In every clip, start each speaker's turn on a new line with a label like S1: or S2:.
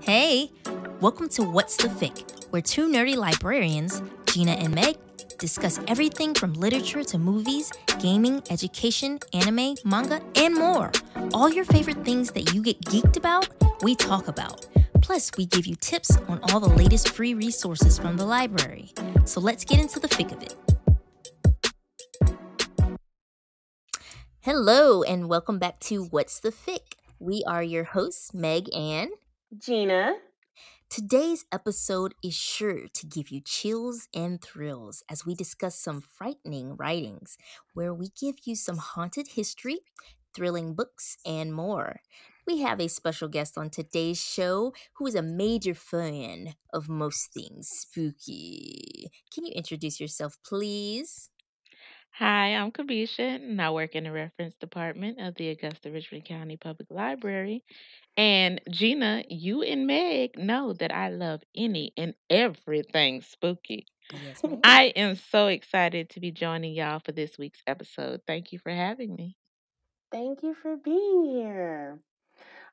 S1: Hey, welcome to What's the Fic, where two nerdy librarians, Gina and Meg, discuss everything from literature to movies, gaming, education, anime, manga, and more. All your favorite things that you get geeked about, we talk about. Plus, we give you tips on all the latest free resources from the library. So let's get into the fic of it. Hello, and welcome back to What's the Fic. We are your hosts, Meg and
S2: Gina.
S1: Today's episode is sure to give you chills and thrills as we discuss some frightening writings where we give you some haunted history, thrilling books, and more. We have a special guest on today's show who is a major fan of most things spooky. Can you introduce yourself, please?
S3: Hi, I'm Kabisha, and I work in the reference department of the Augusta Richmond County Public Library. And Gina, you and Meg know that I love any and everything spooky.
S1: Yes, ma'am.
S3: I am so excited to be joining y'all for this week's episode. Thank you for having me.
S2: Thank you for being here.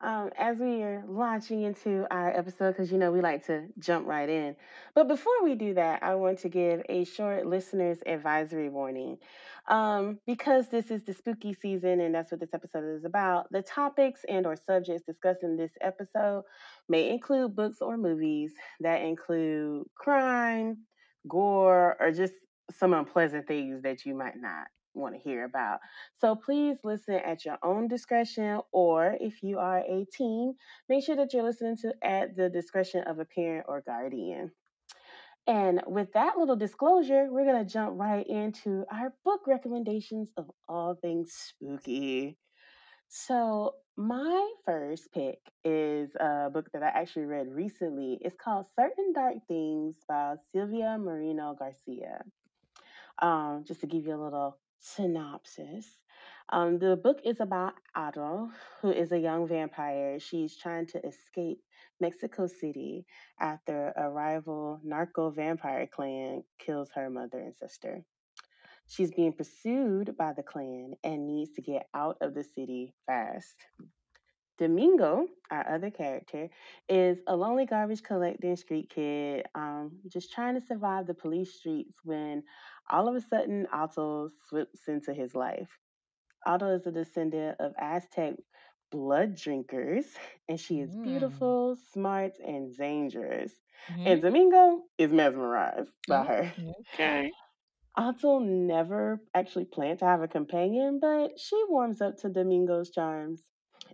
S2: Um, as we are launching into our episode, because you know we like to jump right in. But before we do that, I want to give a short listener's advisory warning. Um, because this is the spooky season and that's what this episode is about, the topics and or subjects discussed in this episode may include books or movies that include crime, gore, or just some unpleasant things that you might not want to hear about. So please listen at your own discretion, or if you are a teen, make sure that you're listening to at the discretion of a parent or guardian. And with that little disclosure, we're going to jump right into our book recommendations of all things spooky. So, my first pick is a book that I actually read recently. It's called Certain Dark Things by Silvia Moreno Garcia. Um, just to give you a little synopsis. Um, the book is about Otto, who is a young vampire. She's trying to escape Mexico City after a rival narco vampire clan kills her mother and sister. She's being pursued by the clan and needs to get out of the city fast. Domingo, our other character, is a lonely garbage collecting street kid, um, just trying to survive the police streets when all of a sudden Otto slips into his life. Otto is a descendant of Aztec blood drinkers, and she is
S1: Mm.
S2: beautiful, smart, and dangerous.
S3: Mm-hmm.
S2: And Domingo is mesmerized by
S1: Oh,
S2: her.
S3: Okay.
S2: Otto never actually planned to have a companion, but she warms up to Domingo's charms.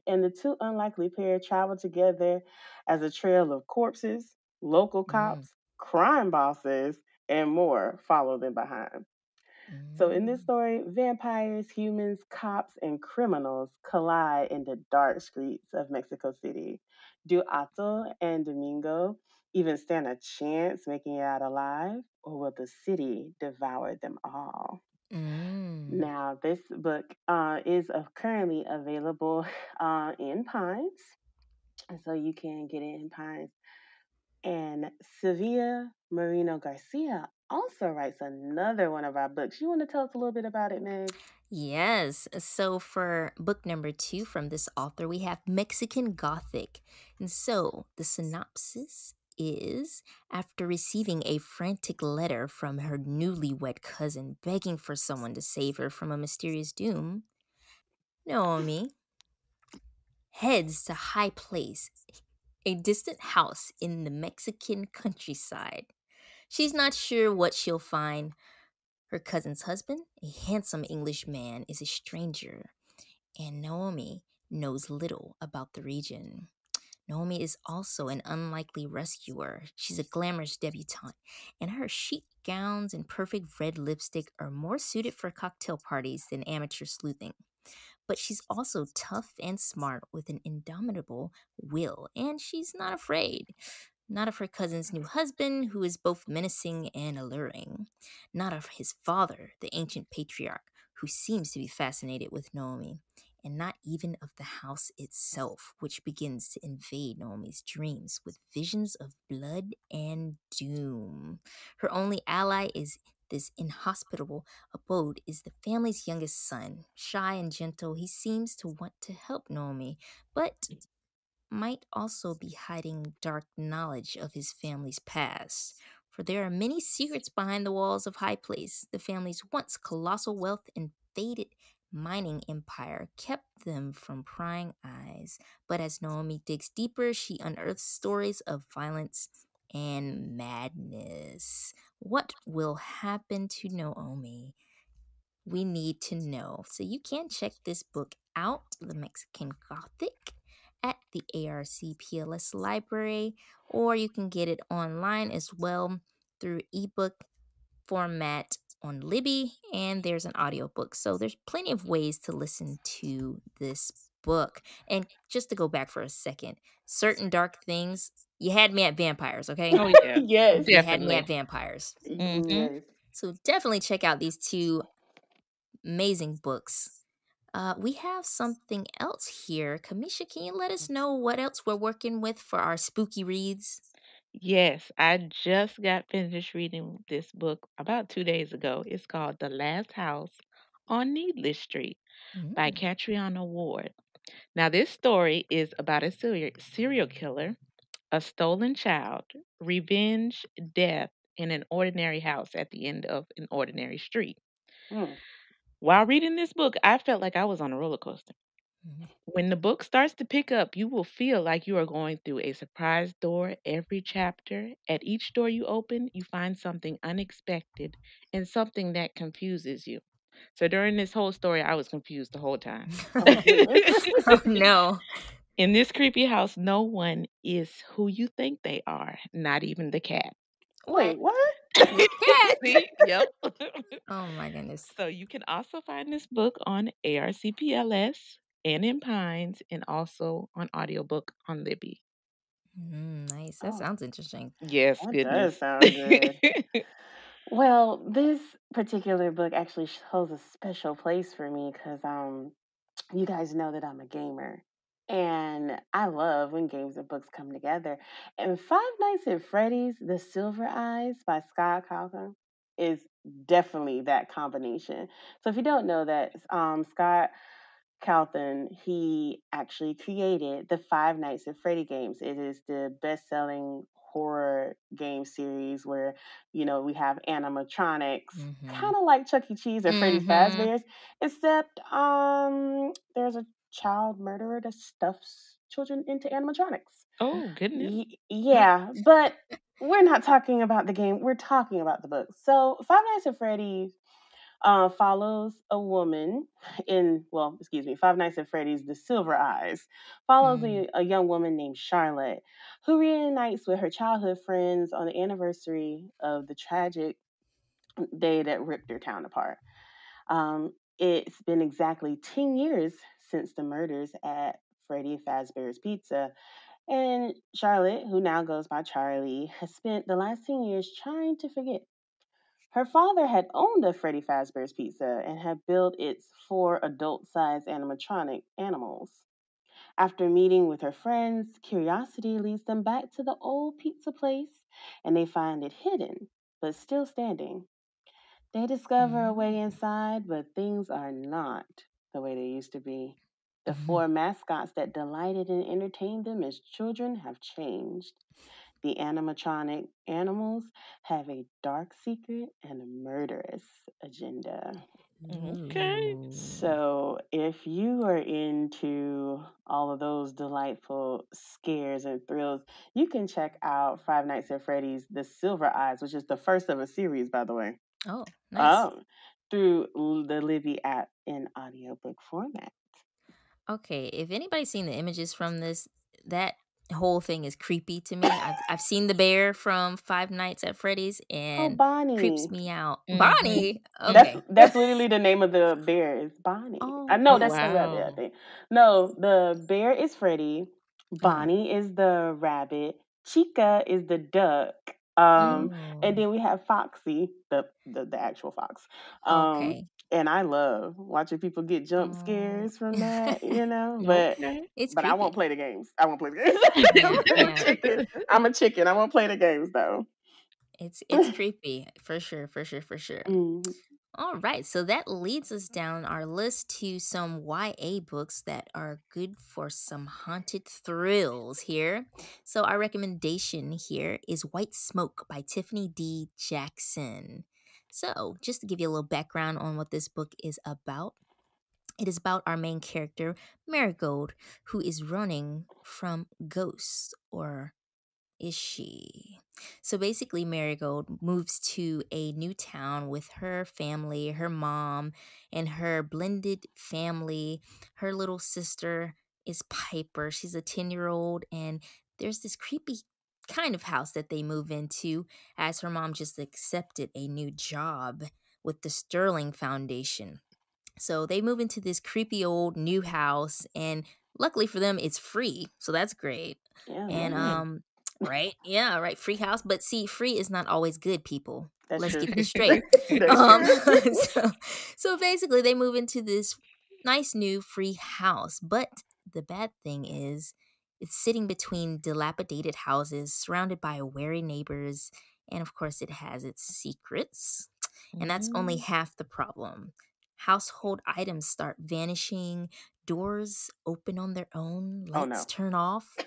S2: And the two unlikely pair travel together as a trail of corpses, local
S1: Mm.
S2: cops, crime bosses, and more follow them behind. So, in this
S1: Mm.
S2: story, vampires, humans, cops, and criminals collide in the dark streets of Mexico City. Do Otto and Domingo even stand a chance making it out alive, or will the city devour them all?
S1: Mm.
S2: Now, this book uh, is uh, currently available uh, in Pines, and so you can get it in Pines. And Silvia Moreno Garcia also writes another one of our books. You want to tell us a little bit about it, Meg?
S1: Yes. So for book number two from this author, we have Mexican Gothic. And so the synopsis is after receiving a frantic letter from her newlywed cousin begging for someone to save her from a mysterious doom, Naomi heads to High Place, a distant house in the Mexican countryside. She's not sure what she'll find. Her cousin's husband, a handsome English man, is a stranger, and Naomi knows little about the region. Naomi is also an unlikely rescuer. She's a glamorous debutante, and her chic gowns and perfect red lipstick are more suited for cocktail parties than amateur sleuthing. But she's also tough and smart with an indomitable will, and she's not afraid. Not of her cousin's new husband, who is both menacing and alluring. Not of his father, the ancient patriarch, who seems to be fascinated with Naomi. And not even of the house itself, which begins to invade Naomi's dreams with visions of blood and doom. Her only ally is this inhospitable abode is the family's youngest son. Shy and gentle, he seems to want to help Naomi, but might also be hiding dark knowledge of his family's past. For there are many secrets behind the walls of High Place. The family's once colossal wealth and faded mining empire kept them from prying eyes. But as Naomi digs deeper, she unearths stories of violence and madness. What will happen to Naomi? We need to know. So you can check this book out, The Mexican Gothic, at the ARC PLS library, or you can get it online as well through ebook format on Libby, and there's an audiobook. So there's plenty of ways to listen to this book. And just to go back for a second, certain dark things, you had me at vampires, okay?
S3: Oh yeah,
S2: yes.
S1: You had me at vampires.
S3: Mhm.
S2: Yes.
S1: So definitely check out these two amazing books. Uh, we have something else here. Kamisha, can you let us know what else we're working with for our spooky reads?
S3: Yes, I just got finished reading this book about two days ago. It's called The Last House on Needless Street by
S1: Mm,
S3: Catriona Ward. Now, this story is about a serial serial killer, a stolen child, revenge, death in an ordinary house at the end of an ordinary street.
S2: Mm.
S3: While reading this book, I felt like I was on a roller coaster.
S1: Mhm.
S3: When the book starts to pick up, you will feel like you are going through a surprise door every chapter. At each door you open, you find something unexpected and something that confuses you. So during this whole story, I was confused the whole time.
S2: Oh
S1: oh no.
S3: In this creepy house, no one is who you think they are, not even the cat.
S2: Wait,
S1: What?
S2: what?
S3: See? Yep.
S1: Oh my goodness.
S3: so you can also find this book on ARCPLS and in Pines and also on audiobook on Libby.
S1: Mm, nice. That
S2: Oh,
S1: sounds interesting.
S3: Yes,
S2: that does sound good. Well, this particular book actually holds a special place for me because um, you guys know that I'm a gamer. And I love when games and books come together. And Five Nights at Freddy's, The Silver Eyes by Scott Cawthon is definitely that combination. So if you don't know that, um, Scott Cawthon, he actually created the Five Nights at Freddy games. It is the best-selling horror game series where you know we have animatronics,
S1: Mm-hmm.
S2: kind of like Chuck E. Cheese or Freddy
S1: Mhm.
S2: Fazbear's, except um, there's a child murderer that stuffs children into animatronics.
S3: oh, goodness.
S2: Y- yeah, but we're not talking about the game. We're talking about the book. So Five Nights at Freddy's uh, follows a woman in, well, excuse me, Five Nights at Freddy's The Silver Eyes follows
S1: Mm.
S2: a, a young woman named Charlotte who reunites with her childhood friends on the anniversary of the tragic day that ripped their town apart. Um, it's been exactly 10 years since the murders at Freddy Fazbear's Pizza. And Charlotte, who now goes by Charlie, has spent the last 10 years trying to forget. Her father had owned a Freddy Fazbear's Pizza and had built its four adult sized animatronic animals. After meeting with her friends, curiosity leads them back to the old pizza place and they find it hidden, but still standing. They discover a way
S1: Mm.
S2: inside, but things are not the way they used to be. The
S1: Mhm.
S2: four mascots that delighted and entertained them as children have changed. The animatronic animals have a dark secret and a murderous agenda.
S3: Okay.
S2: So, if you are into all of those delightful scares and thrills, you can check out Five Nights at Freddy's The Silver Eyes, which is the first of a series, by the way.
S1: Oh, nice.
S2: Um, through the Libby app in audiobook format.
S1: Okay, if anybody's seen the images from this, that whole thing is creepy to me. I've I've seen the bear from Five Nights at Freddy's
S2: Oh,
S1: Bonnie. creeps me out.
S3: Mhm.
S1: Bonnie.
S2: That's
S1: Okay.
S2: that's literally the name of the bear is Bonnie.
S1: Oh,
S2: I know
S1: oh
S2: that's the rabbit. I think. No, the bear is Freddy.
S1: Oh.
S2: Bonnie is the rabbit. Chica is the duck. Um, and
S1: Oh.
S2: then we have Foxy, the the, the actual fox. Um,
S1: Okay.
S2: And I love watching people get jump
S1: Oh.
S2: scares from that, you know. But
S1: It's
S2: but I won't play the games. I won't play the games. I'm a
S1: yeah.
S2: chicken. I'm a chicken. I won't play the games though.
S1: It's it's creepy for sure, for sure, for sure.
S2: Mm.
S1: All right, so that leads us down our list to some YA books that are good for some haunted thrills here. So, our recommendation here is White Smoke by Tiffany D. Jackson. So, just to give you a little background on what this book is about, it is about our main character, Marigold, who is running from ghosts or is she? So basically, Marigold moves to a new town with her family, her mom, and her blended family. Her little sister is Piper. She's a 10 year old, and there's this creepy kind of house that they move into as her mom just accepted a new job with the Sterling Foundation. So they move into this creepy old new house, and luckily for them, it's free. So that's great.
S2: Yeah,
S1: And um, right, yeah, right, free house. But see, free is not always good, people.
S2: That's
S1: Let's
S2: true.
S1: get this straight. Um, so, so basically, they move into this nice new free house. But the bad thing is, it's sitting between dilapidated houses, surrounded by wary neighbors, and of course, it has its secrets. And that's only
S3: Mm.
S1: half the problem. Household items start vanishing, doors open on their own,
S2: Oh
S1: lights
S2: no.
S1: turn off.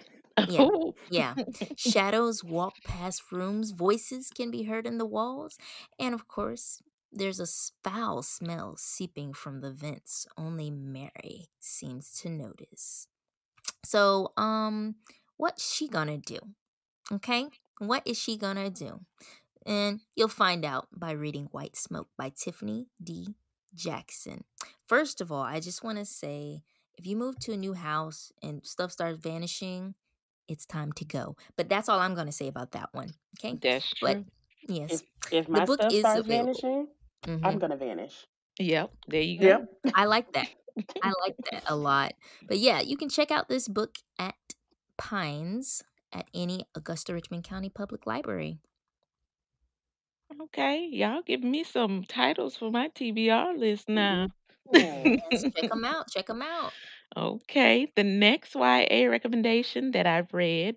S1: Yeah,
S3: Oh.
S1: yeah. Shadows walk past rooms, voices can be heard in the walls, and of course, there's a foul smell seeping from the vents only Mary seems to notice. So, um, what's she gonna do? Okay? What is she gonna do? And you'll find out by reading White Smoke by Tiffany D. Jackson. First of all, I just want to say if you move to a new house and stuff starts vanishing, it's time to go. But that's all I'm going to say about that one. Okay?
S3: That's
S1: But
S3: true.
S1: yes,
S2: If if
S1: the
S2: my
S1: book
S2: stuff
S1: is
S2: starts
S1: available.
S2: vanishing,
S1: hmm
S2: I'm gonna vanish.
S3: Yep. There you go.
S2: Yep.
S1: I like that. I like that a lot. But yeah, you can check out this book at Pines at any Augusta Richmond County Public Library.
S3: Okay. Y'all giving me some titles for my TBR list now.
S1: Yes, check them out. Check them out.
S3: Okay, the next YA recommendation that I've read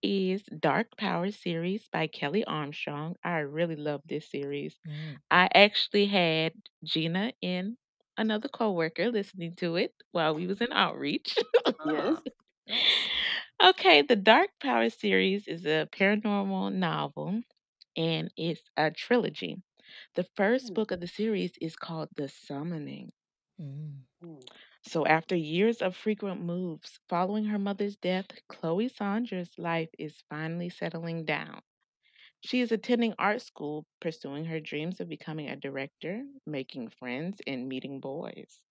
S3: is Dark Power series by Kelley Armstrong. I really love this series.
S1: Mm.
S3: I actually had Gina and another coworker listening to it while we was in outreach.
S2: Yes.
S3: Okay, the Dark Power series is a paranormal novel and it's a trilogy. The first
S2: Hmm.
S3: book of the series is called The Summoning.
S1: Mm.
S2: Hmm.
S3: So, after years of frequent moves following her mother's death, Chloe Saunders' life is finally settling down. She is attending art school, pursuing her dreams of becoming a director, making friends, and meeting boys.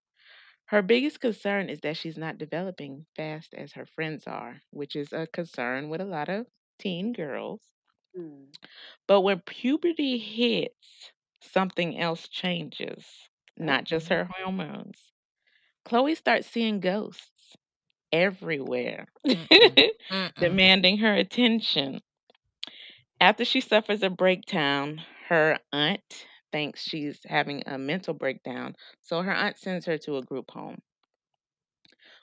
S3: Her biggest concern is that she's not developing fast as her friends are, which is a concern with a lot of teen girls.
S2: Hmm.
S3: But when puberty hits, something else changes, not just her hormones. Chloe starts seeing ghosts everywhere,
S1: Mm-mm. Mm-mm.
S3: demanding her attention. After she suffers a breakdown, her aunt thinks she's having a mental breakdown, so her aunt sends her to a group home.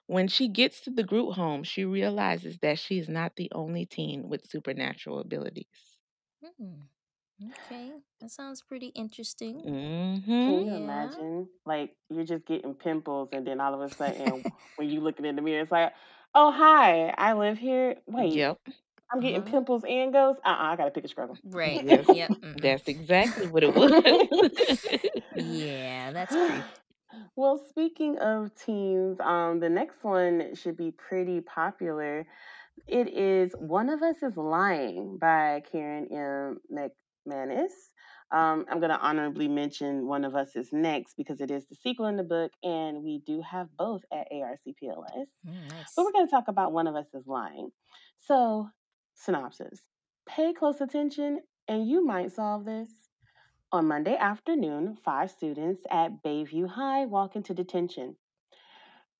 S3: When she gets to the group home, she realizes that she is not the only teen with supernatural abilities.
S1: Mm. Okay, that sounds pretty interesting.
S3: hmm
S2: Can you
S1: Yeah.
S2: imagine? Like you're just getting pimples, and then all of a sudden, when you looking in the mirror, it's like, "Oh hi, I live here." Wait,
S3: Yep.
S2: I'm getting
S1: Uh-huh.
S2: pimples and goes. Uh, uh I gotta pick a struggle.
S1: Right.
S3: Yes.
S1: Yep. Mm-mm.
S3: That's exactly what it was.
S1: Yeah, that's creepy.
S2: well, speaking of teens, um, the next one should be pretty popular. It is One of Us is Lying by Karen M. McManus. Um, I'm going to honorably mention One of Us is Next because it is the sequel in the book, and we do have both at ARCPLS.
S1: Mm,
S2: But we're going to talk about One of Us is Lying. So, synopsis Pay close attention, and you might solve this. On Monday afternoon, five students at Bayview High walk into detention.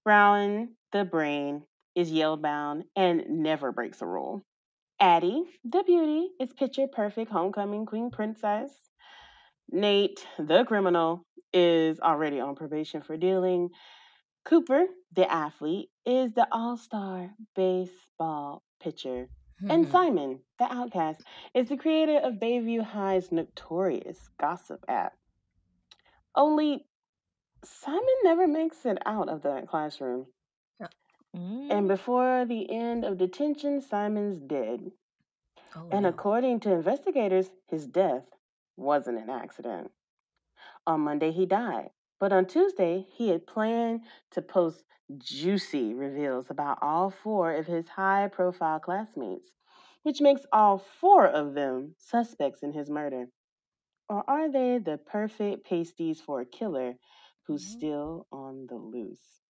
S2: Brown, the brain, is Yale bound and never breaks a rule. Addie, the beauty, is picture perfect homecoming queen princess. Nate, the criminal, is already on probation for dealing. Cooper, the athlete, is the all star baseball pitcher. And Simon, the outcast, is the creator of Bayview High's notorious gossip app. Only Simon never makes it out of that classroom.
S3: Mm.
S2: And before the end of detention, Simon's dead.
S1: Oh
S2: And according to investigators, his death wasn't an accident. On Monday, he died. But on Tuesday, he had planned to post juicy reveals about all four of his high profile classmates, which makes all four of them suspects in his murder. Or are they the perfect pasties for a killer who's
S1: Mhm.
S2: still on the loose?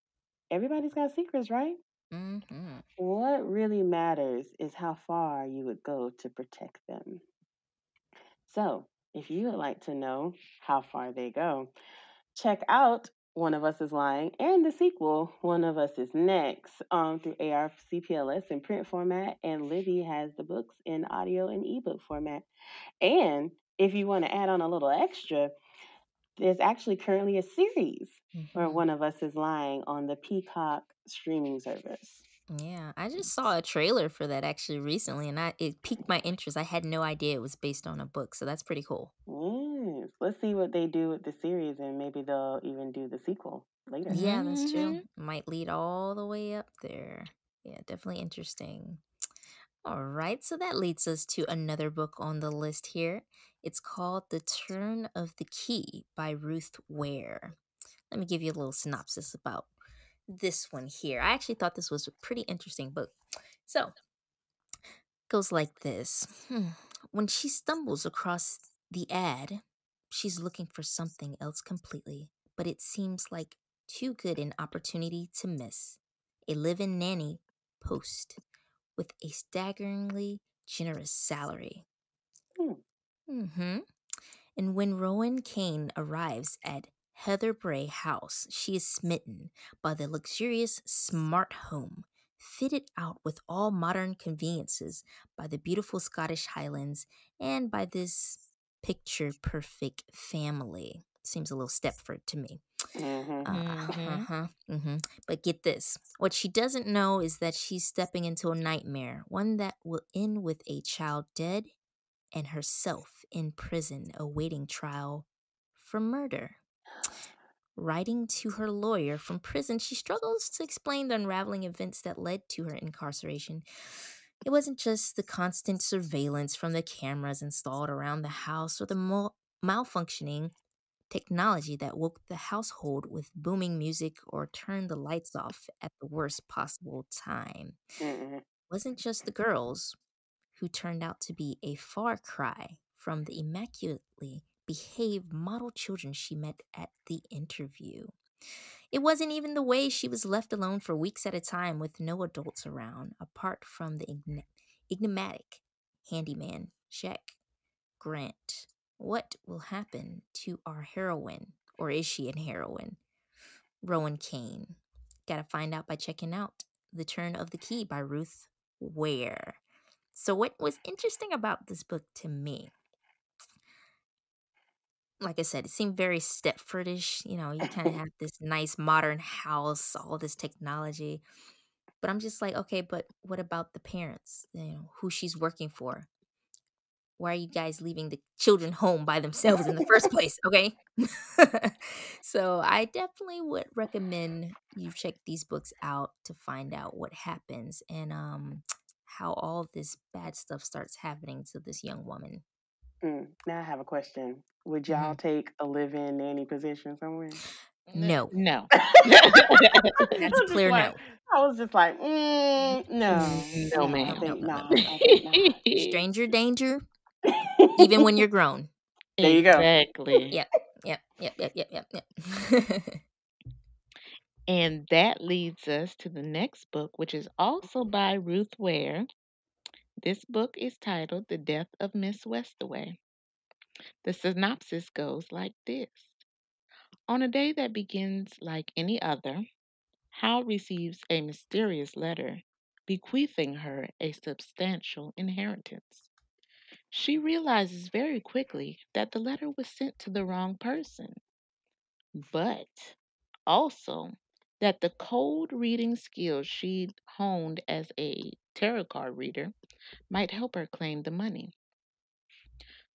S2: Everybody's got secrets, right?
S1: Mm-hmm.
S2: What really matters is how far you would go to protect them. So, if you would like to know how far they go, check out One of Us is Lying and the sequel, One of Us is Next, um, through ARCPLS in print format, and Libby has the books in audio and ebook format. And if you want to add on a little extra, there's actually currently a series where
S1: Mhm.
S2: One of Us is Lying on the Peacock streaming service.
S1: Yeah, I just saw a trailer for that actually recently, and I it piqued my interest. I had no idea it was based on a book, so that's pretty cool.
S2: Yes. Let's see what they do with the series, and maybe they'll even do the sequel later.
S1: Yeah, that's true. Mm-hmm. Might lead all the way up there. Yeah, definitely interesting. All right, so that leads us to another book on the list here. It's called The Turn of the Key by Ruth Ware. Let me give you a little synopsis about this one here. I actually thought this was a pretty interesting book. So, goes like this. Hmm. When she stumbles across the ad, she's looking for something else completely, but it seems like too good an opportunity to miss. A live in nanny post with a staggeringly generous salary.
S2: Hmm.
S1: hmm And when Rowan Caine arrives at Heatherbrae House, she is smitten by the luxurious smart home, fitted out with all modern conveniences by the beautiful Scottish Highlands and by this picture perfect family. Seems a little Stepford to me.
S2: hmm
S1: Uh,
S3: Mhm.
S1: uh-huh, mhm. But get this what she doesn't know is that she's stepping into a nightmare, one that will end with a child dead and herself in prison awaiting trial for murder. Writing to her lawyer from prison, she struggles to explain the unraveling events that led to her incarceration. It wasn't just the constant surveillance from the cameras installed around the house or the mal- malfunctioning technology that woke the household with booming music or turned the lights off at the worst possible time. It wasn't just the girls who turned out to be a far cry from the immaculately behaved model children she met at the interview. It wasn't even the way she was left alone for weeks at a time with no adults around, apart from the ign- enigmatic handyman, Jack Grant. What will happen to our heroine, or is she an heroine? Rowan Caine. Gotta find out by checking out The Turn of the Key by Ruth Ware. So, what was interesting about this book to me, like I said, it seemed very Stepfordish. You know, you kind of have this nice modern house, all this technology. But I'm just like, okay, but what about the parents? You know, who she's working for? Why are you guys leaving the children home by themselves in the first place? Okay. so I definitely would recommend you check these books out to find out what happens and um how all this bad stuff starts happening to this young woman.
S2: Mm. Now I have a question. Would
S1: Mm-hmm.
S2: y'all take a live-in nanny position somewhere?
S1: No.
S3: No.
S1: That's
S2: I
S1: a
S2: was just
S1: clear
S2: like,
S1: no.
S2: I was just like, mm, no,
S3: no,
S2: no,
S1: No, no,
S2: no,
S1: no.
S2: I think not.
S1: Stranger danger, even when you're grown.
S2: There you go.
S3: Exactly.
S1: Yep. Yep. Yep. Yep. Yep. Yep. Yep.
S3: And that leads us to the next book, which is also by Ruth Ware. This book is titled The Death of Miss Westaway. The synopsis goes like this On a day that begins like any other, Hal receives a mysterious letter bequeathing her a substantial inheritance. She realizes very quickly that the letter was sent to the wrong person, but also that the cold reading skills she'd honed as a tarot card reader might help her claim the money.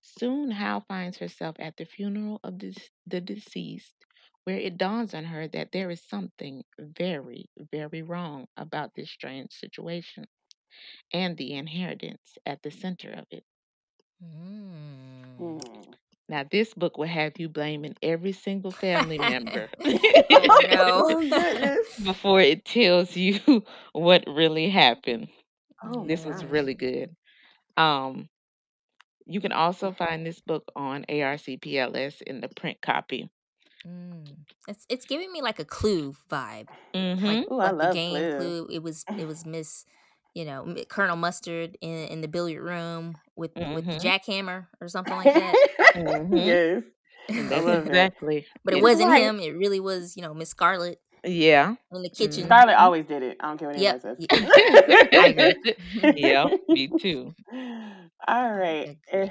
S3: Soon, Hal finds herself at the funeral of the, the deceased, where it dawns on her that there is something very, very wrong about this strange situation and the inheritance at the center of it.
S1: Mm.
S2: Hmm.
S3: Now, this book will have you blaming every single family member
S1: Oh, no.
S2: oh
S3: before it tells you what really happened.
S2: Oh
S3: This was
S2: gosh.
S3: really good. Um, you can also find this book on ARCPLS in the print copy.
S1: Mm. It's it's giving me like a clue vibe,
S3: Mm-hmm.
S1: like
S2: Ooh, I
S1: like the
S2: love
S1: game
S2: Clue.
S1: clue. It was it was Miss, you know, M- Colonel Mustard in in the billiard room with with the
S3: Mm-hmm.
S1: jackhammer or something like that.
S3: Mm-hmm.
S2: yes. I
S3: that's
S2: love that.
S3: exactly
S1: But it
S3: it.
S1: wasn't
S2: Right.
S1: him. It really was, you know, Miss Scarlet
S3: Yeah.
S1: in the kitchen.
S2: Scarlett
S3: Mm-hmm.
S2: always did it. I don't care what
S1: Yep.
S2: anybody
S1: y- I agree.
S2: says.
S3: yeah, me too.
S2: All
S1: I
S2: right.
S1: agree.
S2: eh,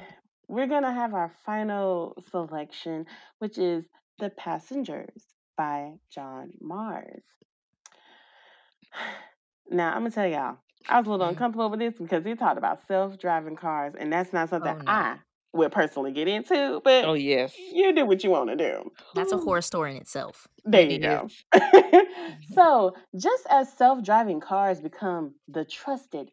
S2: We're going to have our final selection, which is The Passengers by John Marrs. Now, I'm going to tell y'all, I was a little
S1: Mm.
S2: uncomfortable with this because he talked about self driving cars, and that's not something
S1: Oh no,
S2: I would personally get into, but
S3: Oh yes.
S2: you do what you want to do.
S1: that's a horror story in itself.
S2: There you go.
S3: Mm-hmm.
S2: so, just as self driving cars become the trusted,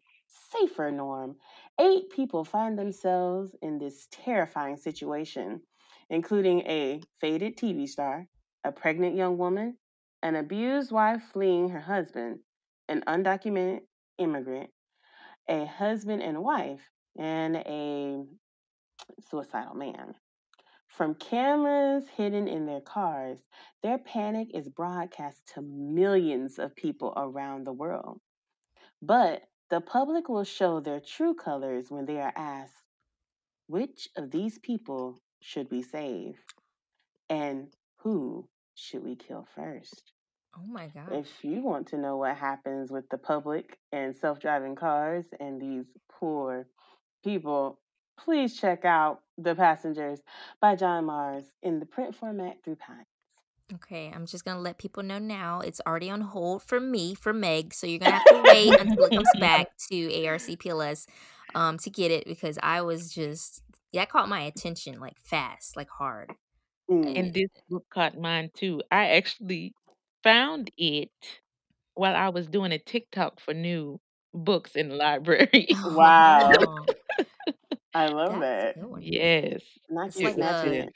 S2: safer norm, eight people find themselves in this terrifying situation, including a faded TV star, a pregnant young woman, an abused wife fleeing her husband, an undocumented immigrant, a husband and wife, and a suicidal man. From cameras hidden in their cars, their panic is broadcast to millions of people around the world. But the public will show their true colors when they are asked, which of these people should we save? And who should we kill first?
S1: Oh my God.
S2: If you want to know what happens with the public and self driving cars and these poor people, please check out The Passengers by John Marrs in the print format through Pine.
S1: Okay, I'm just gonna let people know now. It's already on hold for me, for Meg. So you're gonna have to wait until it comes back to ARCPLS um, to get it because I was just that caught my attention like fast, like hard.
S2: Mm.
S3: And this book caught mine too. I actually found it while I was doing a TikTok for new books in the library.
S2: Wow.
S1: Oh,
S2: I love
S1: that's a
S2: that.
S1: good
S3: yes.
S2: Not
S1: It's like
S3: was
S1: a,
S2: snatching
S3: good.
S2: it.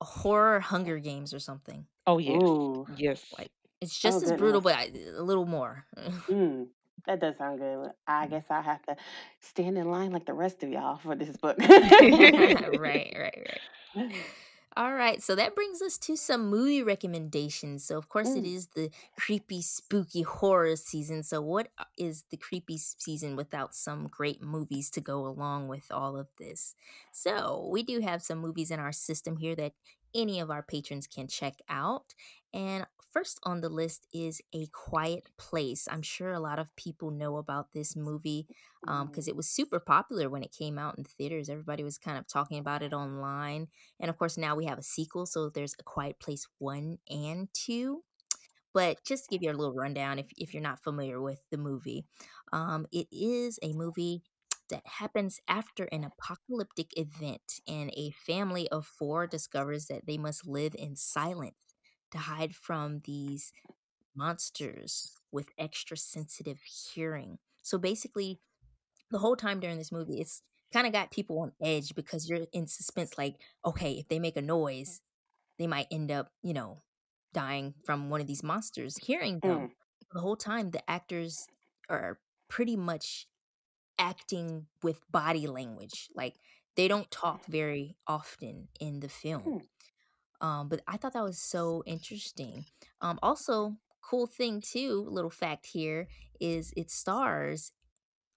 S1: a horror Hunger Games or something.
S3: Oh yes.
S2: Ooh.
S3: Yes.
S1: Like it's
S2: Oh
S1: just as brutal, but I- a little more.
S2: Mm. That does sound good. I
S1: Mm.
S2: guess I'll have to stand in line like the rest of y'all for this book.
S1: right, right, right. All right, so that brings us to some movie recommendations. So, of course, it
S2: Mm.
S1: is the creepy, spooky horror season. So, what is the creepy season without some great movies to go along with all of this? So, we do have some movies in our system here that any of our patrons can check out. And first on the list is A Quiet Place. I'm sure a lot of people know about this movie because
S2: Mm.
S1: it was super popular when it came out in theaters. Everybody was kind of talking about it online. And of course, now we have a sequel. So there's A Quiet Place 1 and 2. But just to give you a little rundown, if, if you're not familiar with the movie, um, it is a movie that happens after an apocalyptic event, and a family of four discovers that they must live in silence to hide from these monsters with extra sensitive hearing. So basically, the whole time during this movie, it's kind of got people on edge because you're in suspense like, okay, if they make a noise, they might end up, you know, dying from one of these monsters hearing them.
S2: Mm.
S1: The whole time, the actors are pretty much acting with body language. Like, they don't talk very often in the film.
S2: Hmm.
S1: Um, but I thought that was so interesting. Um, also, cool thing too, little fact here is it stars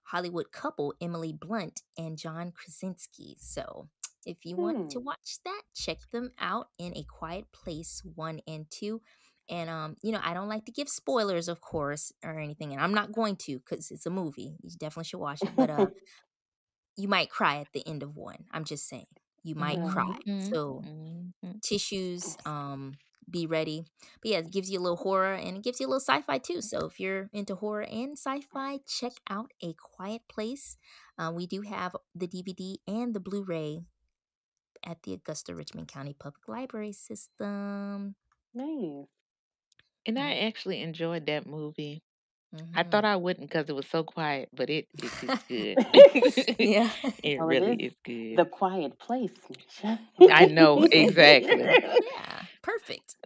S1: Hollywood couple Emily Blunt and John Krasinski. So if you want to
S2: Hmm.
S1: watch that, check them out in A Quiet Place 1 and 2. And um, you know, I don't like to give spoilers, of course, or anything, and I'm not going to because it's a movie. You definitely should watch it. But uh you might cry at the end of one. I'm just saying. You might
S2: Yeah.
S1: cry. So
S3: mhm.
S1: tissues um be ready but yeah it gives you a little horror and it gives you a little sci-fi too so if you're into horror and sci-fi check out a quiet place uh, we do have the dvd and the blu-ray at the Augusta Richmond County Public Library System.
S2: Nice.
S3: And I
S1: Mm,
S3: actually enjoyed that movie. I
S1: Mm-hmm.
S3: thought I wouldn't because it was so quiet, but it, it it's good.
S1: yeah.
S3: it
S2: Well,
S3: really
S2: is
S3: is good.
S2: the quiet place,
S3: I know exactly.
S1: Yeah. Perfect.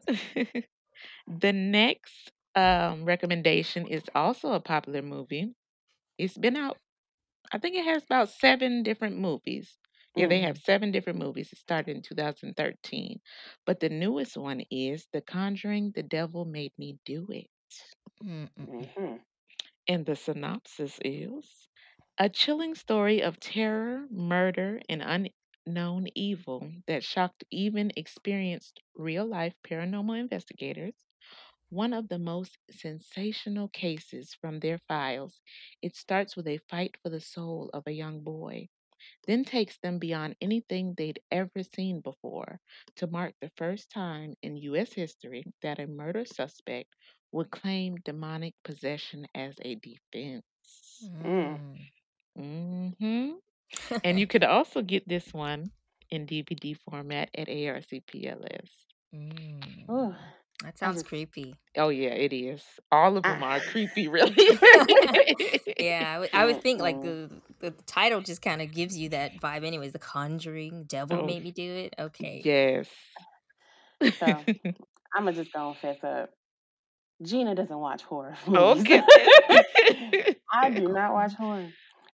S3: the next um, recommendation is also a popular movie. It's been out. I think it has about seven different movies. Yeah, they
S2: Mm.
S3: have seven different movies. It started in 2013. But the newest one is The Conjuring The Devil Made Me Do It.
S1: Mm-mm.
S2: Mhm.
S3: And the synopsis is a chilling story of terror, murder, and unknown evil that shocked even experienced real life paranormal investigators. One of the most sensational cases from their files. It starts with a fight for the soul of a young boy, then takes them beyond anything they'd ever seen before to mark the first time in U.S. history that a murder suspect would claim demonic possession as a defense.
S2: Mm.
S1: Mm.
S3: hmm And you could also get this one in DVD format at ARCPLS.
S1: Mm. That sounds
S2: just-
S1: creepy.
S3: Oh yeah, it is. All of them
S2: Ah.
S3: are creepy, really.
S1: Yeah, I would, I would think like the the title just kind of gives you that vibe. Anyways, The Conjuring, Devil
S3: Oh,
S1: made me do it. Okay.
S3: Yes.
S2: So I'm gonna just go and fess up. Gina doesn't watch horror movies.
S3: okay.
S2: I do not watch horror.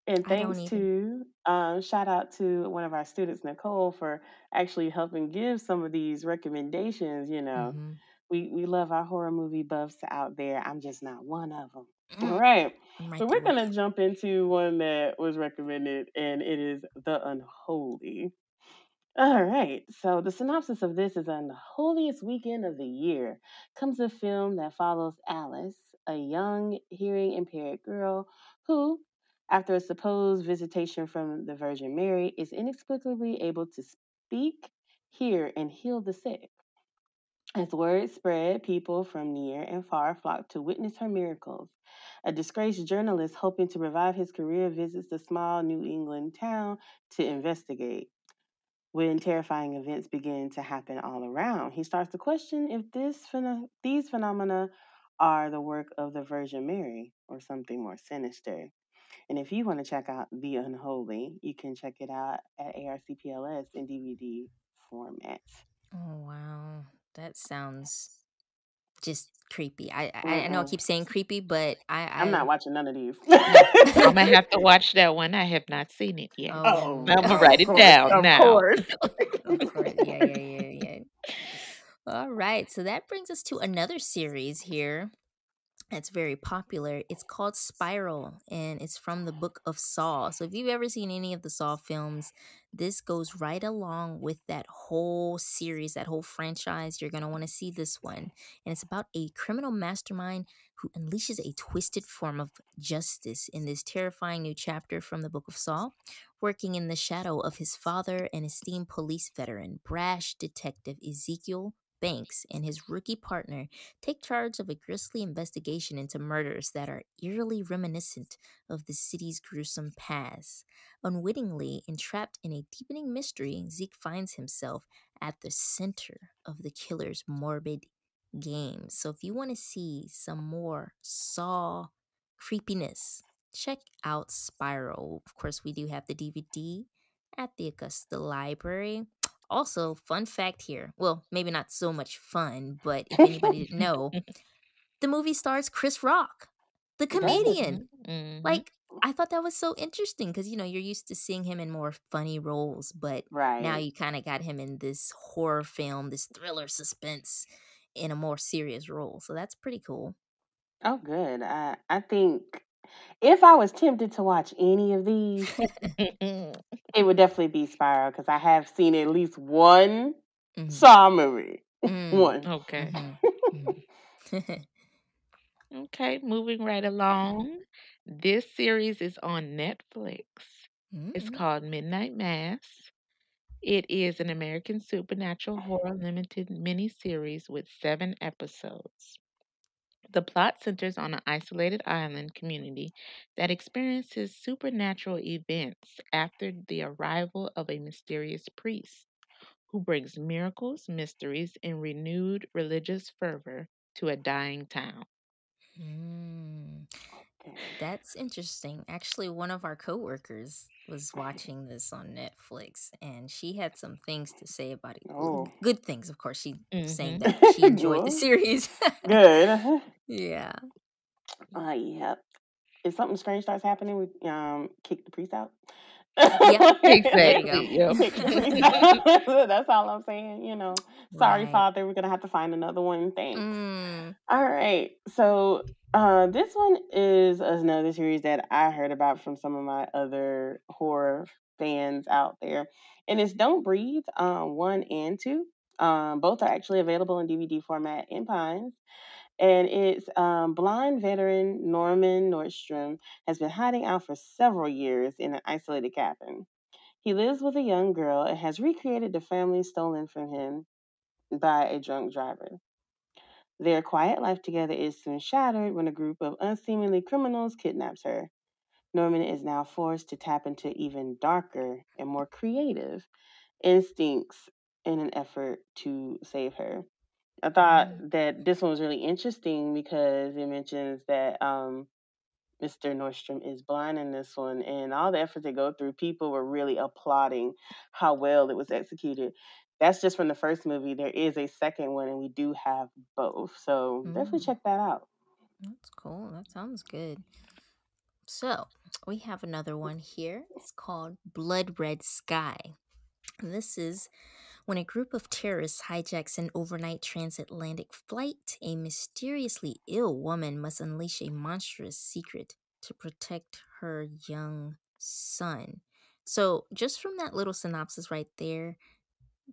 S2: And thanks to um, shout out to one of our students, Nicole, for actually helping give some of these recommendations. You know,
S1: Mhm.
S2: We we love our horror movie buffs out there. I'm just not one of them. All right.
S1: Mm,
S2: right,
S1: right
S2: so we're gonna jump into one that was recommended, and it is The Unholy. All right, so the synopsis of this is on the holiest weekend of the year comes a film that follows Alice, a young hearing impaired girl who, after a supposed visitation from the Virgin Mary, is inexplicably able to speak, hear, and heal the sick. As word spread, people from near and far flocked to witness her miracles. A disgraced journalist hoping to revive his career visits the small New England town to investigate. When terrifying events begin to happen all around, he starts to question if this pheno- these phenomena are the work of the Virgin Mary or something more sinister. And if you want to check out The Unholy, you can check it out at ARCPLS in DVD format.
S1: Oh wow, that sounds just creepy. I I, I know I
S2: mm-hmm.
S1: keep saying creepy, but I
S2: I'm not watching none of these.
S3: I'm gonna have to watch that one. I have not seen it yet.
S1: oh
S2: Oh,
S3: I'm gonna
S2: oh,
S3: write it
S2: course,
S3: down
S2: of
S3: now.
S2: course.
S1: of course yeah yeah yeah yeah. All right, so that brings us to another series here. It's very popular. It's called Spiral, and it's from the Book of Saw. So, if you've ever seen any of the Saw films, this goes right along with that whole series, that whole franchise. You're going to want to see this one. And it's about a criminal mastermind who unleashes a twisted form of justice in this terrifying new chapter from the Book of Saw, working in the shadow of his father and esteemed police veteran, brash detective Ezekiel Banks, and his rookie partner take charge of a grisly investigation into murders that are eerily reminiscent of the city's gruesome past. Unwittingly entrapped in a deepening mystery, Zeke finds himself at the center of the killer's morbid game. So if you want to see some more Saw creepiness, check out Spiral. Of course, we do have the DVD at the Augusta Library. Also, fun fact here. Well, maybe not so much fun, but if anybody didn't know, the movie stars Chris Rock, the comedian.
S3: Mhm.
S1: Like, I thought that was so interesting because, you know, you're used to seeing him in more funny roles, but now you kind of got him in this horror film, this thriller suspense in a more serious role. So that's pretty cool.
S2: Oh, good. I I think if I was tempted to watch any of these, it would definitely be Spiral because I have seen at least one
S1: Mhm.
S2: Saw movie.
S1: Mm.
S2: one.
S3: okay.
S1: Mhm. Mhm.
S3: Okay, moving right along. This series is on Netflix. It's
S1: Mm.
S3: called Midnight Mass. It is an American supernatural horror limited miniseries with seven episodes. The plot centers on an isolated island community that experiences supernatural events after the arrival of a mysterious priest. who brings miracles, mysteries, and renewed religious fervor to a dying town.
S1: Mm, that's interesting. Actually, one of our coworkers was watching this on Netflix, and she had some things to say about it.
S2: Oh,
S1: Good things, of course. She saying
S3: hmm
S1: that she enjoyed the series.
S2: Good.
S1: yeah.
S2: Uh, yep. If something strange starts happening, we um kick the priest out.
S1: Yep. There you go.
S3: Exactly. Yep.
S2: kick the priest out. That's all I'm saying. You know, sorry,
S1: Right.
S2: Father, we're gonna have to find another one. Thanks.
S1: Mm.
S2: All right. So uh this one is another series that I heard about from some of my other horror fans out there. And it's Don't Breathe, um, one and two. Um, both are actually available in DVD format in Pines. And it's um, blind veteran Norman Nordstrom has been hiding out for several years in an isolated cabin. He lives with a young girl and has recreated the family stolen from him by a drunk driver. Their quiet life together is soon shattered when a group of unseemly criminals kidnaps her. Norman is now forced to tap into even darker and more creative instincts in an effort to save her. I thought
S1: Mm.
S2: that this one was really interesting because it mentions that um, Mr. Nordstrom is blind in this one, and all the effort they go through, people were really applauding how well it was executed. That's just from the first movie. There is a second one, and we do have both. So definitely
S1: Mm.
S2: check that out.
S1: That's cool. That sounds good. So, we have another one here. It's called Blood Red Sky. And This is when a group of terrorists hijacks an overnight transatlantic flight, a mysteriously ill woman must unleash a monstrous secret to protect her young son. So, just from that little synopsis right there,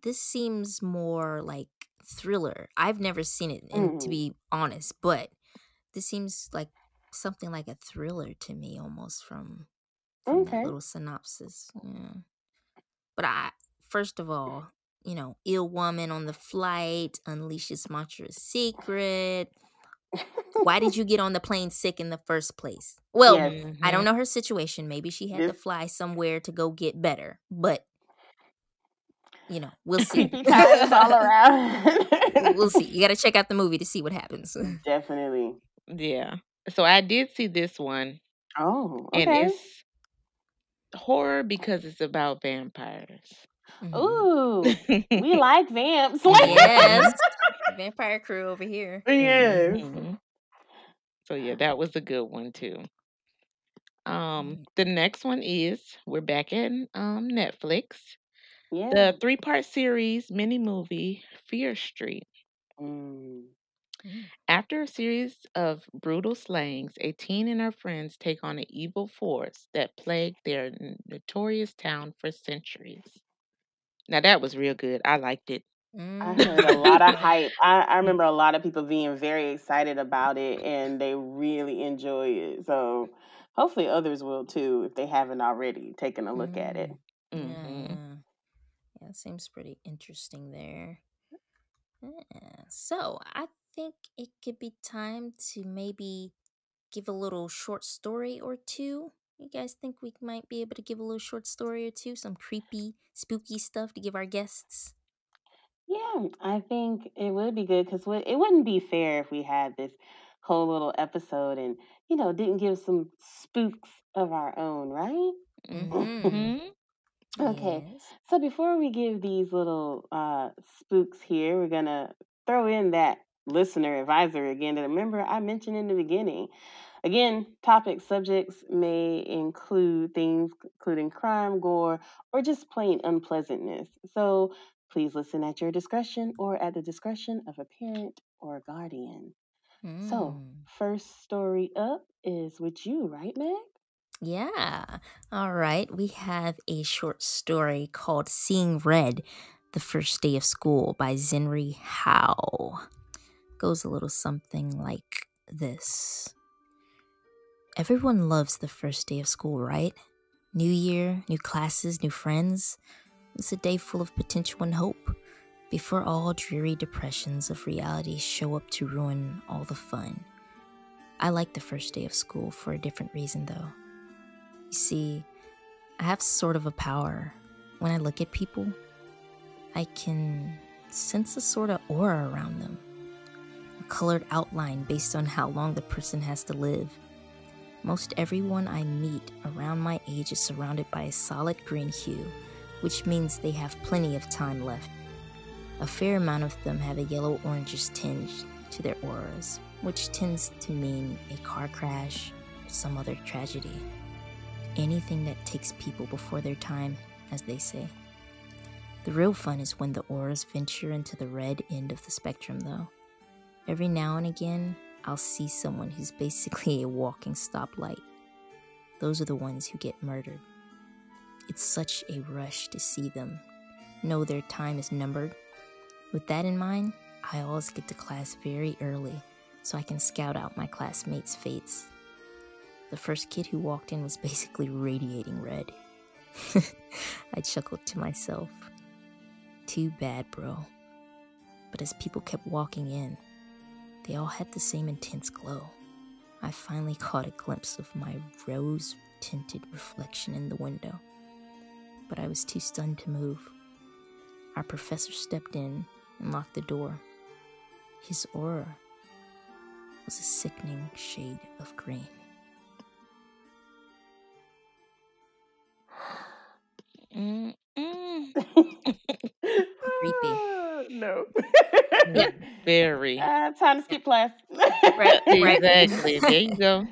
S1: this seems more like thriller. I've never seen it, and to
S2: Mm.
S1: be honest, but this seems like something like a thriller to me almost from from that little synopsis. Yeah. But I first of all, you know, ill woman on the flight unleashes monstrous secret. Why did you get on the plane sick in the first place? Well,
S2: yes.
S1: I don't
S3: hmm
S1: know her situation. Maybe she had to fly somewhere to go get better. But, you know, we'll see.
S2: all around.
S1: we'll see. You got to check out the movie to see what happens.
S2: Definitely.
S3: Yeah. So I did see this one,
S2: Oh,
S3: and
S2: okay.
S3: it's horror because it's about vampires.
S1: Mhm.
S2: Ooh, we like vamps.
S1: Yes. Vampire crew over here.
S2: yes.
S3: hmm So yeah, that was a good one too. Um,
S1: Mm.
S3: the next one is we're back in um Netflix.
S2: Yeah.
S3: The three-part series mini movie Fear Street.
S2: Mm.
S1: Mm.
S3: After a series of brutal slayings, a teen and her friends take on an evil force that plagued their notorious town for centuries. Now that was real good. I liked it.
S2: I heard a lot of
S1: Mm.
S2: hype. I, I remember a lot of people being very excited about it and they really enjoy it. So hopefully others will too if they haven't already taken a look at it.
S1: Mm. Yeah,
S3: hmm
S1: yeah. Yeah, seems pretty interesting there. Yeah. So I think it could be time to maybe give a little short story or two. You guys think we might be able to give a little short story or two? Some creepy, spooky stuff to give our guests?
S2: Yeah, I think it would be good because it wouldn't be fair if we had this whole little episode and, you know, didn't give some spooks of our own, right?
S1: Mm-hmm.
S3: hmm
S2: Okay.
S1: Yes.
S2: So before we give these little uh, spooks here, we're gonna throw in that listener advisory again. And remember, I mentioned in the beginning. Again, topic subjects may include things including crime, gore, or just plain unpleasantness. So please listen at your discretion or at the discretion of a parent or guardian. So,
S1: Mm.
S2: first story up is with you, right, Meg?
S1: Yeah. All right. We have a short story called Seeing Red The First Day of School by Zenri Howe. Goes a little something like this Everyone loves the first day of school, right? New year, new classes, new friends. It's a day full of potential and hope before all dreary depressions of reality show up to ruin all the fun. I like the first day of school for a different reason, though. You see, I have sort of a power. When I look at people, I can sense a sort of aura around them, a colored outline based on how long the person has to live. Most everyone I meet around my age is surrounded by a solid green hue, which means they have plenty of time left. A fair amount of them have a yellow orangish tinge to their auras, which tends to mean a car crash, some other tragedy. Anything that takes people before their time, as they say. The real fun is when the auras venture into the red end of the spectrum, though. Every now and again, I'll see someone who's basically a walking stoplight. Those are the ones who get murdered. It's such a rush to see them, know their time is numbered. With that in mind, I always get to class very early so I can scout out my classmates' fates. The first kid who walked in was basically radiating red. I chuckled to myself. Too bad, bro. But as people kept walking in, they all had the same intense glow. I finally caught a glimpse of my rose tinted reflection in the window, but I was too stunned to move. Our professor stepped in and locked the door. His aura was a sickening shade of green.
S3: Very.
S2: Uh, time to skip class.
S1: Right, right.
S3: Exactly. There you go.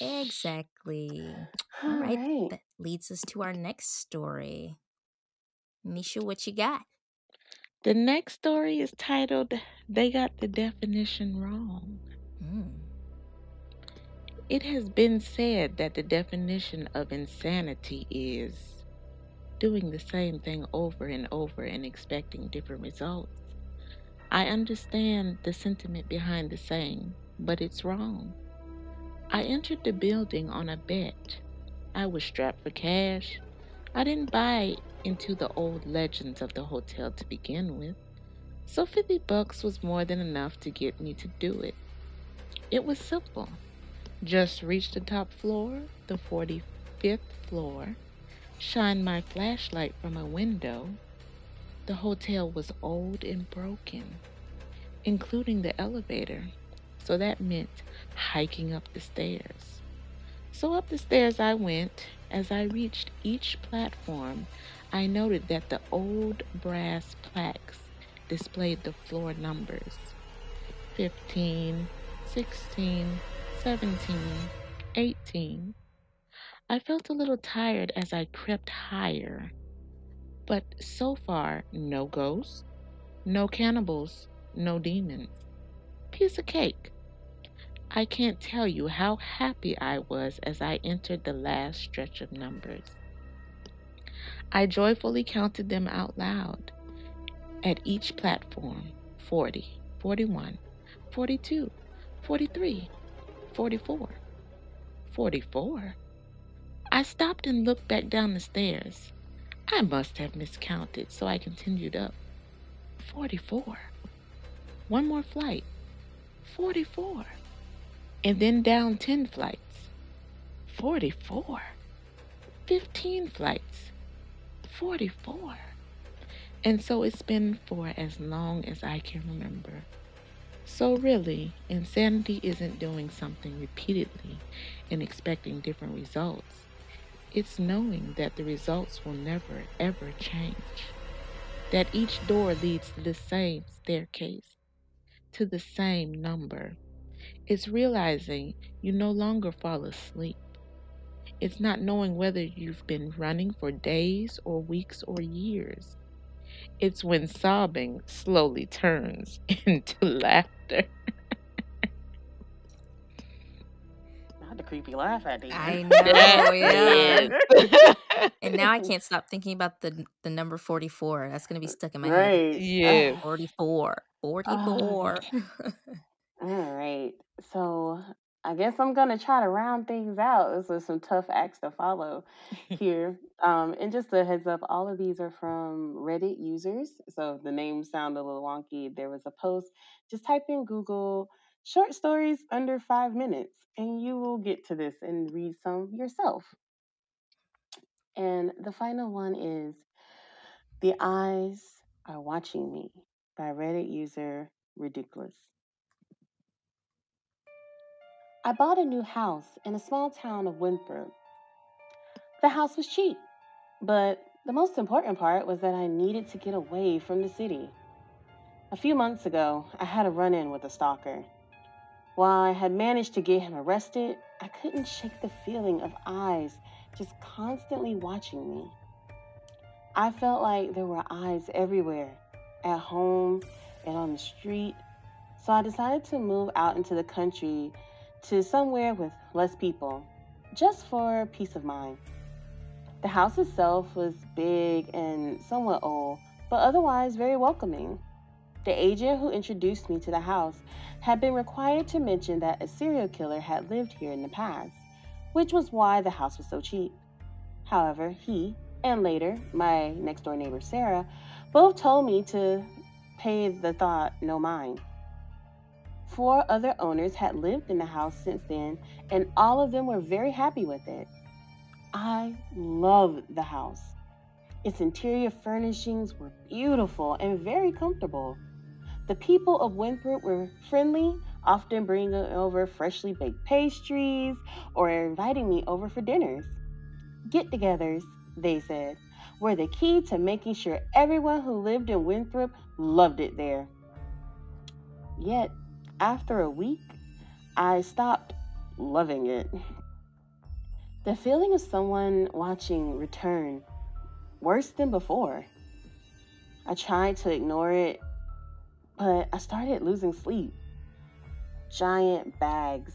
S1: Exactly.
S2: All
S1: All right.
S2: right.
S1: That leads us to our next story. Mesha, what you got?
S3: The next story is titled They Got the Definition Wrong.
S1: Mm.
S3: It has been said that the definition of insanity is doing the same thing over and over and expecting different results. I understand the sentiment behind the saying, but it's wrong. I entered the building on a bet. I was strapped for cash. I didn't buy into the old legends of the hotel to begin with, so 50 bucks was more than enough to get me to do it. It was simple. Just reach the top floor, the 45th floor, shine my flashlight from a window. The hotel was old and broken, including the elevator, so that meant hiking up the stairs. So up the stairs I went. As I reached each platform, I noted that the old brass plaques displayed the floor numbers 15, 16, 17, 18. I felt a little tired as I crept higher, but so far, no ghosts, no cannibals, no demons. Piece of cake. I can't tell you how happy I was as I entered the last stretch of numbers. I joyfully counted them out loud. At each platform 40, 41, 42, 43, 44, 44. I stopped and looked back down the stairs. I must have miscounted, so I continued up. 44. One more flight. 44. And then down 10 flights. 44. 15 flights. 44. And so it's been for as long as I can remember. So, really, insanity isn't doing something repeatedly and expecting different results. It's knowing that the results will never, ever change. That each door leads to the same staircase, to the same number. It's realizing you no longer fall asleep. It's not knowing whether you've been running for days or weeks or years. It's when sobbing slowly turns into laughter.
S2: Creepy laugh at the
S1: I
S2: end.
S1: know,
S3: That
S1: yeah. And now I can't stop thinking about the the number 44. That's going to be stuck in my head.
S2: Yeah,
S3: yes.
S1: 44. 44.
S2: All right. So I guess I'm gonna try to round things out. This was some tough acts to follow here. Um, and just a heads up, all of these are from Reddit users. So if the names sound a little wonky. There was a post. Just type in Google short stories under five minutes, and you will get to this and read some yourself. And the final one is the eyes are watching me by Reddit user Ridiculous. I bought a new house in a small town of Winthrop. The house was cheap, but the most important part was that I needed to get away from the city. A few months ago, I had a run in with a stalker. While I had managed to get him arrested, I couldn't shake the feeling of eyes just constantly watching me. I felt like there were eyes everywhere, at home and on the street. So I decided to move out into the country to somewhere with less people, just for peace of mind. The house itself was big and somewhat old, but otherwise very welcoming. The agent who introduced me to the house had been required to mention that a serial killer had lived here in the past, which was why the house was so cheap. However, he and later my next door neighbor Sarah both told me to pay the thought no mind. Four other owners had lived in the house since then, and all of them were very happy with it. I love the house. Its interior furnishings were beautiful and very comfortable. The people of Winthrop were friendly, often bringing over freshly baked pastries or inviting me over for dinners. Get togethers, they said, were the key to making sure everyone who lived in Winthrop loved it there. Yet, after a week, I stopped loving it. The feeling of someone watching return worse than before. I tried to ignore it but I started losing sleep. Giant bags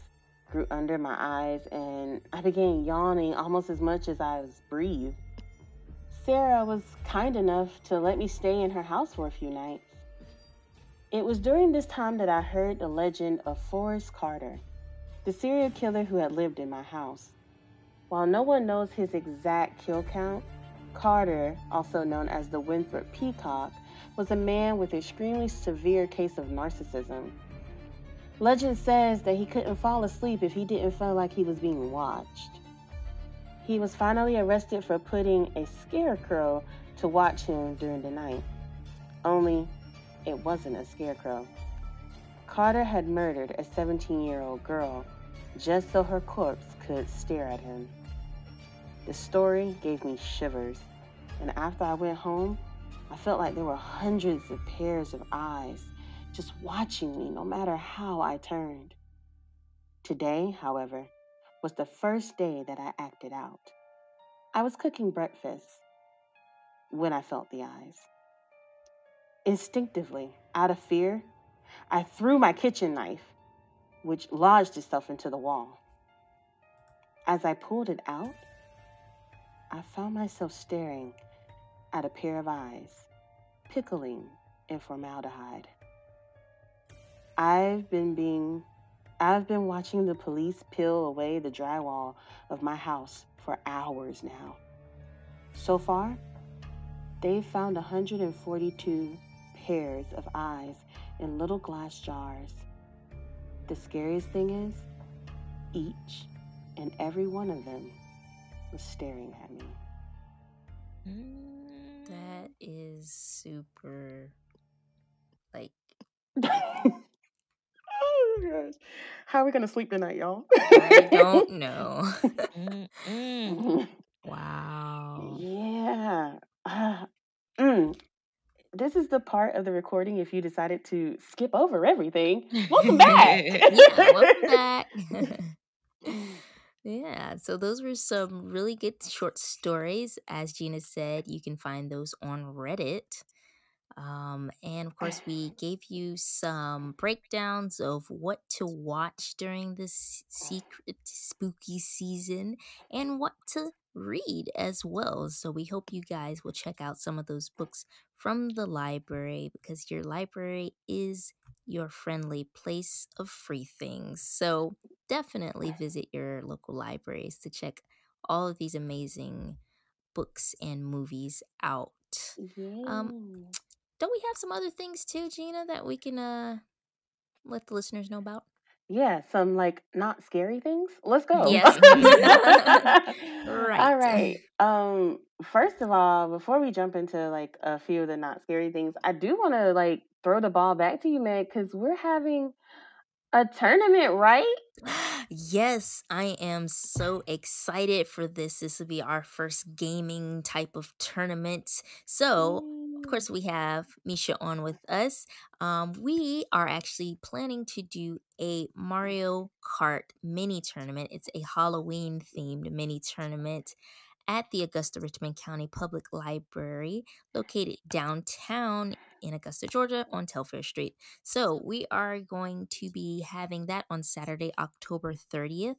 S2: grew under my eyes, and I began yawning almost as much as I was breathed. Sarah was kind enough to let me stay in her house for a few nights. It was during this time that I heard the legend of Forrest Carter, the serial killer who had lived in my house. While no one knows his exact kill count, Carter, also known as the Winthrop Peacock, was a man with extremely severe case of narcissism. Legend says that he couldn't fall asleep if he didn't feel like he was being watched. He was finally arrested for putting a scarecrow to watch him during the night. Only, it wasn't a scarecrow. Carter had murdered a 17 year old girl just so her corpse could stare at him. The story gave me shivers, and after I went home, I felt like there were hundreds of pairs of eyes just watching me no matter how I turned. Today, however, was the first day that I acted out. I was cooking breakfast when I felt the eyes. Instinctively, out of fear, I threw my kitchen knife, which lodged itself into the wall. As I pulled it out, I found myself staring at a pair of eyes, pickling in formaldehyde. I've been being I've been watching the police peel away the drywall of my house for hours now. So far, they've found 142 pairs of eyes in little glass jars. The scariest thing is, each and every one of them was staring at me.
S1: Mm. That is super like
S2: oh my gosh. How are we gonna sleep tonight, y'all?
S1: I don't know.
S3: Mm-mm.
S1: wow.
S2: yeah. Uh, mm. This is the part of the recording if you decided to skip over everything. Welcome back.
S1: Yeah, welcome back. Yeah, so those were some really good short stories. As Gina said, you can find those on Reddit. Um, and of course, we gave you some breakdowns of what to watch during this secret spooky season and what to read as well. So we hope you guys will check out some of those books from the library because your library is your friendly place of free things. So definitely visit your local libraries to check all of these amazing books and movies out. Um, don't we have some other things too, Gina, that we can uh let the listeners know about?
S2: Yeah, some like not scary things. Let's go.
S1: Yes. right.
S2: All
S1: right.
S2: right. Um, first of all, before we jump into like a few of the not scary things, I do want to like throw the ball back to you, Meg, because we're having a tournament, right?
S1: Yes, I am so excited for this. This will be our first gaming type of tournament. So, of course, we have Mesha on with us. Um, we are actually planning to do a Mario Kart mini tournament. It's a Halloween themed mini tournament at the Augusta Richmond County Public Library, located downtown in Augusta, Georgia, on Telfair Street. So we are going to be having that on Saturday, October 30th.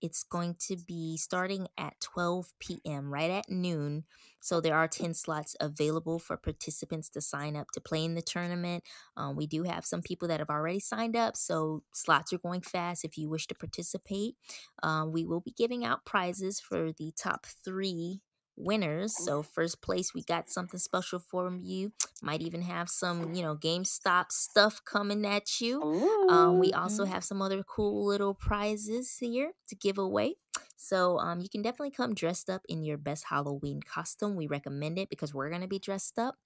S1: It's going to be starting at 12 p.m., right at noon. So there are 10 slots available for participants to sign up to play in the tournament. Um, we do have some people that have already signed up, so slots are going fast if you wish to participate. Um, we will be giving out prizes for the top three winners. So first place, we got something special for you. Might even have some, you know, GameStop stuff coming at you. Um, we also
S3: Mhm.
S1: have some other cool little prizes here to give away. So um, you can definitely come dressed up in your best Halloween costume. We recommend it because we're going to be dressed up.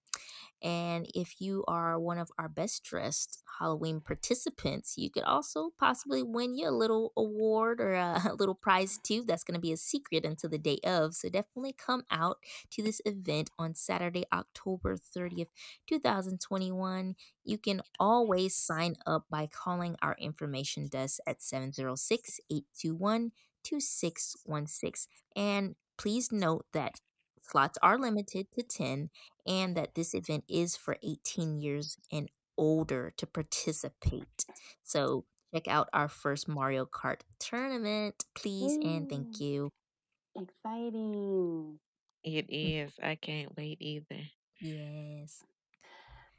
S1: And if you are one of our best dressed Halloween participants, you could also possibly win you a little award or a, little prize too. That's going to be a secret until the day of. So definitely come out to this event on Saturday, October 30th, 2021. You can always sign up by calling our information desk at 706 821 2616. And please note that slots are limited to 10 and that this event is for 18 years and older to participate. So check out our first Mario Kart tournament, please, and thank you.
S2: Exciting.
S3: It
S1: Mm.
S3: I can't wait either.
S1: Yes.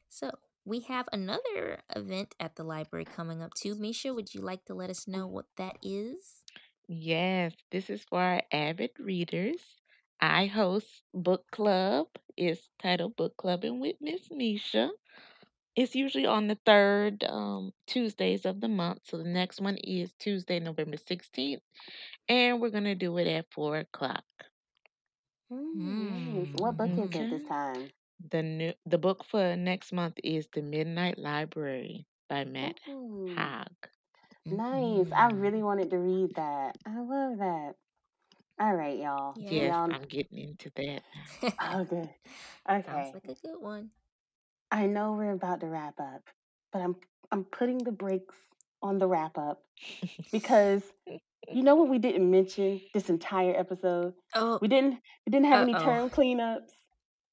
S1: So we have another event at the library coming up too. Mesha, would you like to let us know what that is?
S3: Yes, this is for our avid readers. I host book club. It's titled Book Clubbing with Miss Mesha. It's usually on the third um, Tuesdays of the month. So the next one is Tuesday, November 16th. And we're going to do it at 4 o'clock.
S2: Mm, nice. What book is it this time?
S3: The new the book for next month is The Midnight Library by Matt
S2: Ooh.
S3: Haig.
S2: Nice. I
S1: Mhm.
S2: really wanted to read that. I love that. All right, y'all.
S1: Yeah.
S3: Yes,
S2: Y'all.
S3: I'm getting into that.
S2: Oh, good. Okay.
S1: Sounds like a good one.
S2: I know we're about to wrap up, but I'm I'm putting the brakes on the wrap up because you know what we didn't mention this entire episode?
S1: Oh,
S2: We didn't we didn't have
S1: uh
S2: any term cleanups.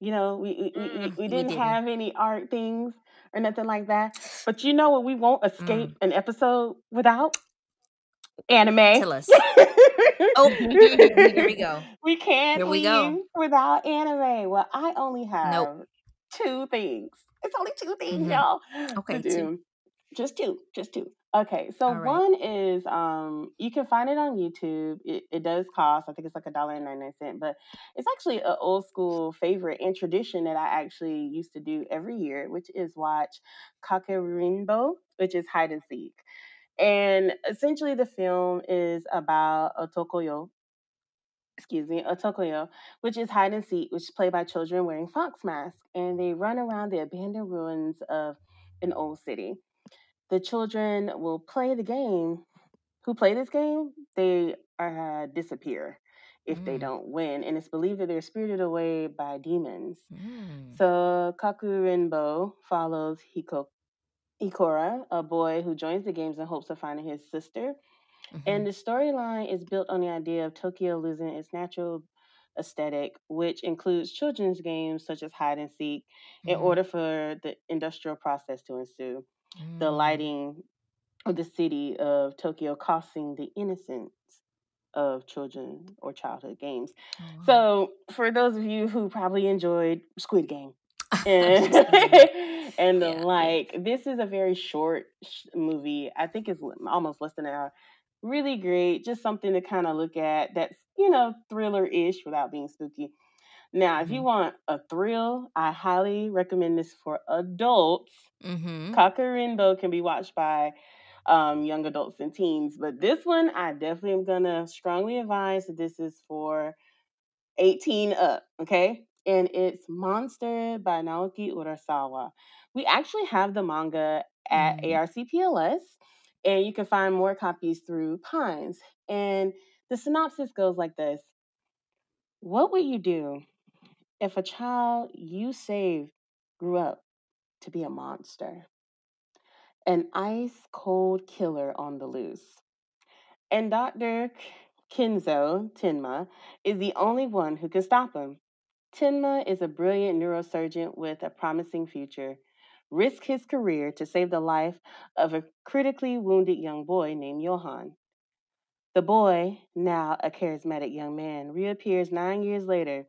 S2: You know, we we, we, we
S1: Mm,
S2: we
S1: we
S2: didn't
S1: didn't.
S2: have any art things or nothing like that. But you know what we won't escape
S1: Mm,
S2: an episode without? Anime.
S1: tell us. Oh, here we go.
S2: we can't
S1: Here we go.
S2: without anime. Well, I only
S1: Nope.
S2: have two things. It's only two things,
S1: hmm
S2: y'all, to
S1: Okay, two.
S2: Just two. Just two. Okay, so
S1: right.
S2: one is um you can find it on YouTube. It, it does cost, I think it's like a dollar and ninety nine cent, but it's actually an old school favorite and tradition that I actually used to do every year, which is watch Kakurenbo, which is hide and seek. And essentially the film is about a Tokoyo, excuse me, a Tokoyo, which is hide and seek, which is played by children wearing fox masks, and they run around the abandoned ruins of an old city. The children will play the game. Who play this game? They uh, disappear if they
S1: Mm,
S2: don't win, and it's believed that they're spirited away by demons.
S1: mm,
S2: So Kakurenbo follows Hiko, Hikora, a boy who joins the games in hopes of finding his sister. And
S1: hmm
S2: the storyline is built on the idea of Tokyo losing its natural aesthetic, which includes children's games such as hide and seek, in
S1: hmm
S2: order for the industrial process to ensue. The
S1: Mm.
S2: lighting of the city of Tokyo costing the innocence of children or childhood games.
S1: Oh, wow.
S2: So, for those of you who probably enjoyed Squid Game and and the
S1: Yeah.
S2: like, this is a very short sh- movie. I think it's almost less than an hour. Really great, just something to kind of look at. That's you know thriller-ish without being spooky. Now, if you
S1: hmm
S2: want a thrill, I highly recommend this for adults.
S1: hmm
S2: Kakurenbo can be watched by um, young adults and teens, but this one I definitely am gonna strongly advise that this is for 18 up, okay? And it's Monster by Naoki Urasawa. We actually have the manga at
S1: Mm.
S2: ARCPLS, and you can find more copies through Pines. And the synopsis goes like this What would you do if a child you saved grew up to be a monster? An ice cold killer on the loose. And Dr. Kenzo Tenma is the only one who can stop him. Tenma is a brilliant neurosurgeon with a promising future. Risk his career to save the life of a critically wounded young boy named Johann. The boy, now a charismatic young man, reappears nine years later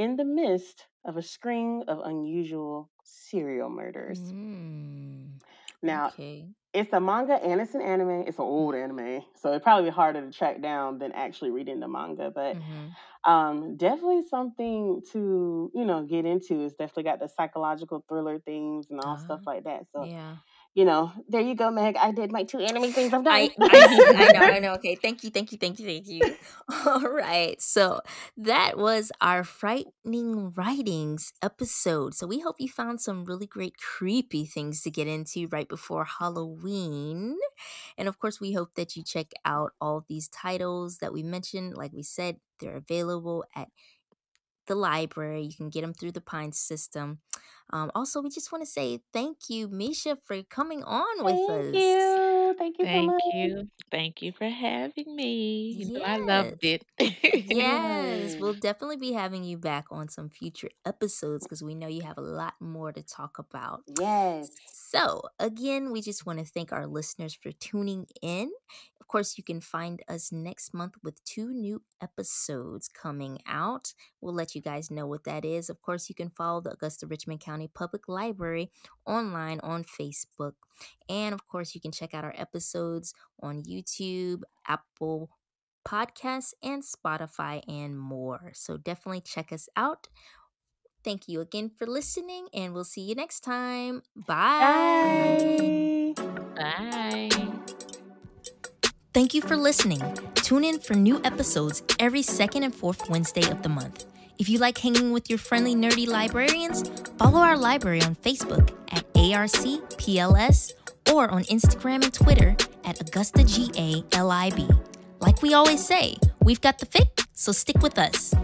S2: in the midst of a string of unusual serial murders.
S1: Mm.
S2: Now,
S1: Okay.
S2: it's a manga and it's an anime. It's an old anime, so it'd probably be harder to track down than actually reading the manga. But
S1: hmm
S2: um, definitely something to you know get into. It's definitely got the psychological thriller themes and all stuff
S1: Ah,
S2: like that. So
S1: yeah.
S2: You know, there you go, Meg. I did my two anime things. I'm done.
S1: I I. I know. I know. Okay. Thank you. Thank you. Thank you. Thank you. All right. So that was our frightening writings episode. So we hope you found some really great creepy things to get into right before Halloween. And of course, we hope that you check out all these titles that we mentioned. Like we said, they're available at the library. You can get them through the Pine system. Um, also, we just want to say thank you, Mesha, for coming on with
S2: Thank
S1: us.
S2: you. Thank you so
S3: Thank
S2: much.
S3: you. Thank you for having me. You know I loved
S1: Yes.
S3: it.
S1: Yes, we'll definitely be having you back on some future episodes because we know you have a lot more to talk about.
S2: Yes.
S1: So, again, we just want to thank our listeners for tuning in. Of course, you can find us next month with two new episodes coming out. We'll let you guys know what that is. Of course, you can follow the Augusta Richmond County Public Library online on Facebook. And of course, you can check out our episodes on YouTube, Apple Podcasts, and Spotify, and more. So definitely check us out. Thank you again for listening, and we'll see you next time. Bye.
S2: Bye.
S3: Bye.
S1: Thank you for listening. Tune in for new episodes every second and fourth Wednesday of the month. If you like hanging with your friendly nerdy librarians, follow our library on Facebook at ARCPLS or on Instagram and Twitter at AugustaGALIB. Like we always say, we've got the fix, so stick with us.